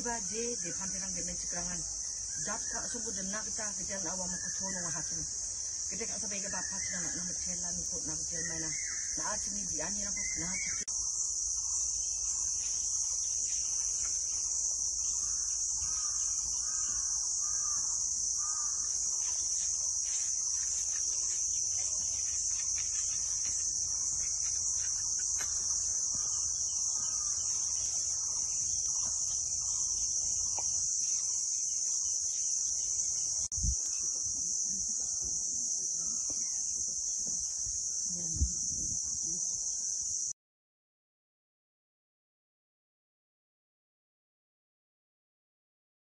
Ibadi de pantiran di mencikrangan. Dapka sungguh de nak kita kerja awam ko tono wa lah hakim. Kita ka sabai ga bapak sudah nak nama cela ni nak lah, kerja mana. Na acik ni di ani lah aku nak na